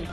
ん。んん